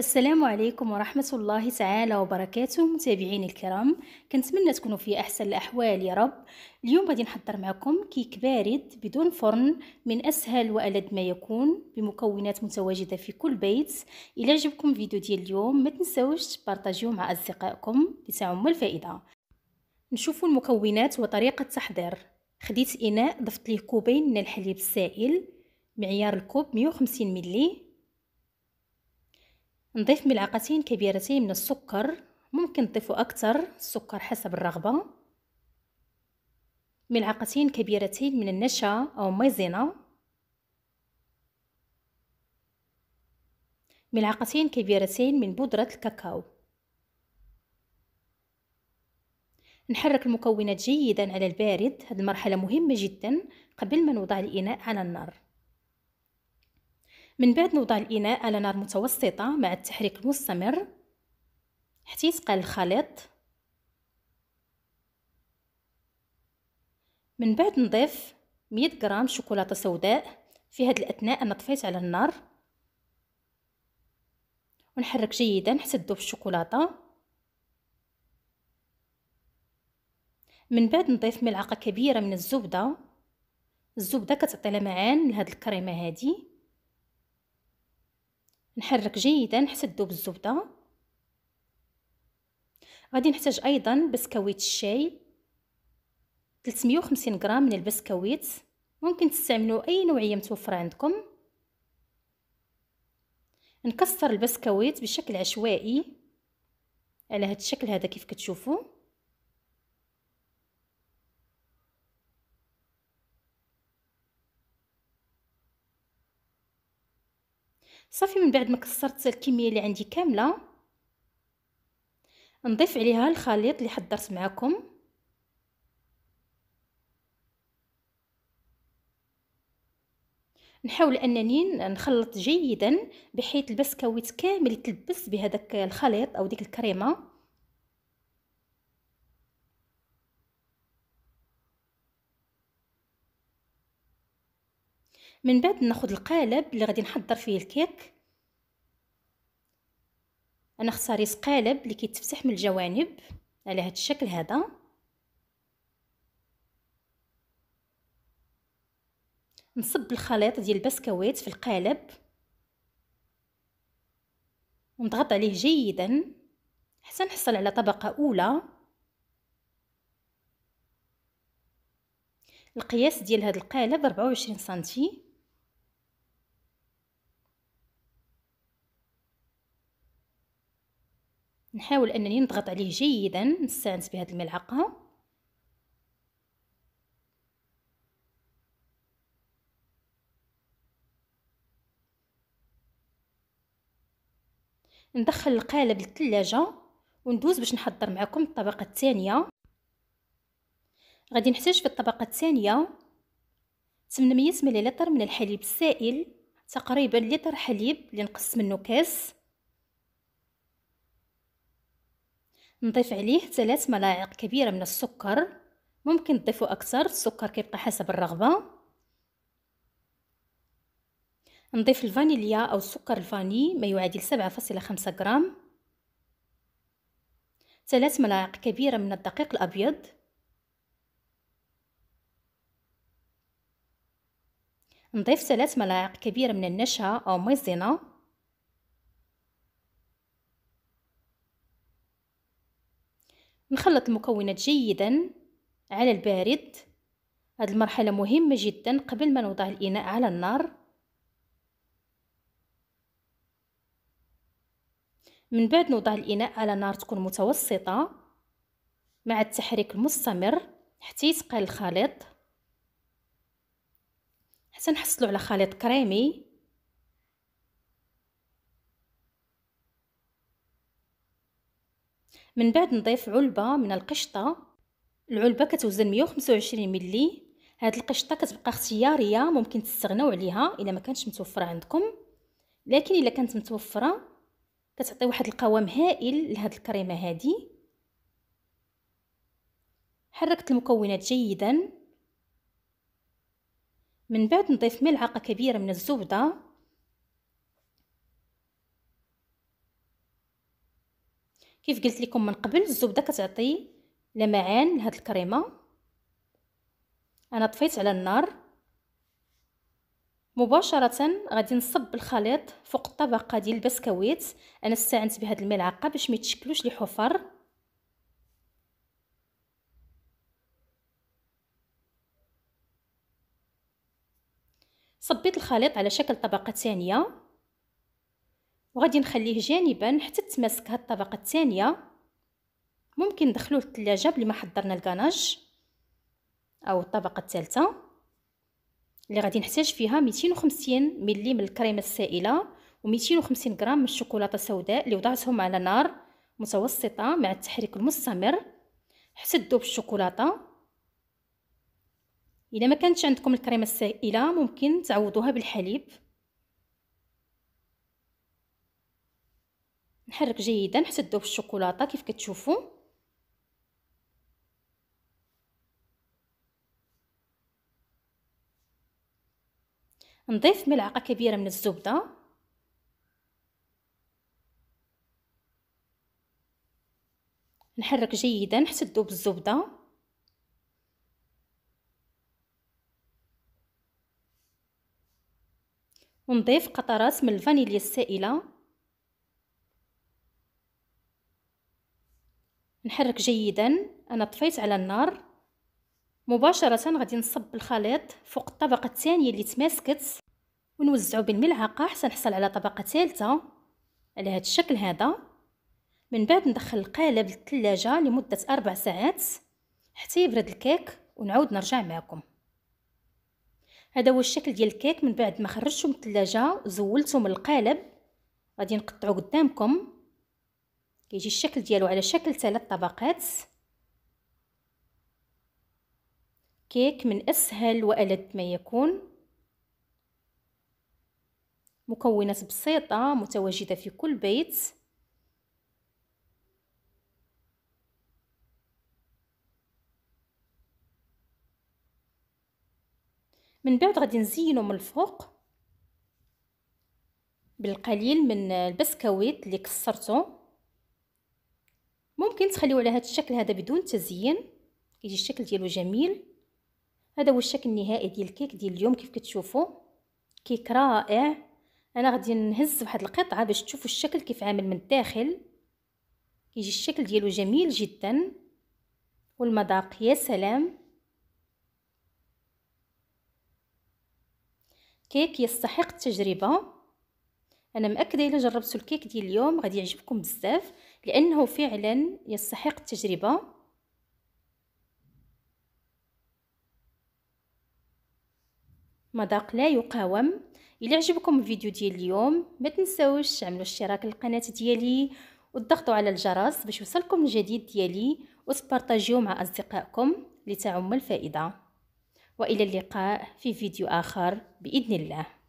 السلام عليكم ورحمة الله تعالى وبركاته متابعيني الكرام كنتمنى تكونوا في أحسن الأحوال يا رب. اليوم غادي نحضر معكم كيك بارد بدون فرن من أسهل وألذ ما يكون بمكونات متواجدة في كل بيت. إلى عجبكم فيديو ديال اليوم ما تنسوش تبارطاجيوه مع أصدقائكم لتعم الفائدة. نشوفوا المكونات وطريقة التحضير خديت إناء ضفت ليه كوبين من الحليب السائل معيار الكوب 150 ملي نضيف ملعقتين كبيرتين من السكر. ممكن تضيفوا أكثر السكر حسب الرغبة. ملعقتين كبيرتين من النشا أو مايزينا ملعقتين كبيرتين من بودرة الكاكاو. نحرك المكونات جيدا على البارد. هذه المرحلة مهمة جدا قبل ما نوضع الإناء على النار. من بعد نوضع الإناء على نار متوسطة مع التحريك المستمر. حتى يتقل الخليط. من بعد نضيف 100 غرام شوكولاتة سوداء. في هذه الأثناء أنا طفيت على النار. ونحرك جيدا حتى تذوب الشوكولاتة. من بعد نضيف ملعقة كبيرة من الزبدة. الزبدة كتعطي لمعان لهاد الكريمة هذه نحرك جيدا حتى تذوب الزبدة غادي نحتاج أيضا بسكويت الشاي. 350 غرام من البسكويت. ممكن تستعملوا أي نوعية متوفرة عندكم. نكسر البسكويت بشكل عشوائي على هذا الشكل هذا كيف كتشوفوا. صافي من بعد ما كسرت الكمية اللي عندي كاملة نضيف عليها الخليط اللي حضرت معكم نحاول أنني نخلط جيدا بحيث البسكويت كامل يتلبس بهذاك الخليط أو ديك الكريمة. من بعد ناخذ القالب اللي غادي نحضر فيه الكيك. أنا اختاريت قالب اللي كيتفتح من الجوانب على هذا الشكل هذا. نصب الخليط ديال البسكويت في القالب. ونضغط عليه جيدا حتى نحصل على طبقة أولى. القياس ديال هذا القالب 24 سنتي. نحاول أنني نضغط عليه جيدا نستانس بهذه الملعقة. ندخل القالب للثلاجة وندوز باش نحضر معكم الطبقة الثانية. غادي نحتاج في الطبقة الثانية 800 ملل من الحليب السائل تقريبا لتر حليب اللي نقص منه كاس. نضيف عليه ثلاث ملاعق كبيرة من السكر. ممكن تضيفوا أكثر السكر كيبقى حسب الرغبة. نضيف الفانيليا أو السكر الفاني ما يعادل سبعة فاصلة خمسة غرام ثلاث ملاعق كبيرة من الدقيق الأبيض. نضيف ثلاث ملاعق كبيرة من النشا أو مايزينا نخلط المكونات جيدا على البارد. هذه المرحلة مهمة جدا قبل ما نوضع الإناء على النار. من بعد نوضع الإناء على نار تكون متوسطة مع التحريك المستمر حتى يتقل الخليط. حتى نحصلوا على خليط كريمي. من بعد نضيف علبة من القشطة. العلبة كتوزن 125 ملي هاد القشطة كتبقى اختيارية ممكن تستغناو عليها إلا ما كانتش متوفرة عندكم. لكن إلا كانت متوفرة كتعطي واحد القوام هائل لهاد الكريمة هادي. حركت المكونات جيدا. من بعد نضيف ملعقة كبيرة من الزبدة. كيف قلت لكم من قبل الزبدة كتعطي لمعان لهاد الكريمة. أنا طفيت على النار. مباشرة غادي نصب الخليط فوق الطبقة ديال البسكويت. أنا استعنت بهاد الملعقة باش ما يتشكلوش لي حفر. صبيت الخليط على شكل طبقة ثانية. وغادي نخليه جانبا حتى تماسك هاد الطبقة الثانية. ممكن ندخلوه للثلاجه بلي ما حضرنا الكناج أو الطبقة الثالثة اللي غادي نحتاج فيها 250 ملي من الكريمة السائلة و250 غرام من الشوكولاتة السوداء اللي وضعتهم على نار متوسطة مع التحريك المستمر. حتى تذوب الشوكولاته إذا ما كانتش عندكم الكريمة السائلة ممكن تعوضوها بالحليب. نحرك جيدا حتى تذوب الشوكولاتة كيف كتشوفوا نضيف ملعقة كبيرة من الزبدة. نحرك جيدا حتى تذوب الزبده ونضيف قطرات من الفانيليا السائلة. نحرك جيدا. أنا طفيت على النار. مباشرة غادي نصب الخليط فوق الطبقة الثانية اللي تماسكت ونوزعو بالملعقة حتى نحصل على طبقة ثالثة. على هذا الشكل هذا. من بعد ندخل القالب للثلاجة لمدة أربع ساعات حتى يبرد الكيك ونعود نرجع معكم. هذا هو الشكل ديال الكيك. من بعد ما خرجته من الثلاجة زولته من القالب غادي نقطعو قدامكم. كيجي الشكل ديالو على شكل ثلاث طبقات. كيك من أسهل وألذ ما يكون. مكونات بسيطة متواجدة في كل بيت. من بعد غادي نزينو من الفوق بالقليل من البسكويت اللي كسرته ممكن تخليو على هذا الشكل هذا بدون تزيين. كيجي الشكل ديالو جميل. هذا هو الشكل النهائي ديال الكيك ديال اليوم كيف كتشوفوا كيك رائع. أنا غادي نهز واحد القطعة باش تشوفوا الشكل كيف عامل من الداخل. كيجي الشكل ديالو جميل جدا. والمذاق يا سلام. كيك يستحق التجربة. أنا مأكدة إلا جربتوا الكيك ديال اليوم غادي يعجبكم بزاف لأنه فعلا يستحق التجربة. مذاق لا يقاوم. إلى عجبكم الفيديو ديال اليوم ما تنساوش تعملوا اشتراك للقناة ديالي وتضغطوا على الجرس باش يوصلكم الجديد ديالي وتبارطاجيو مع أصدقائكم لتعم الفائدة. وإلى اللقاء في فيديو آخر بإذن الله.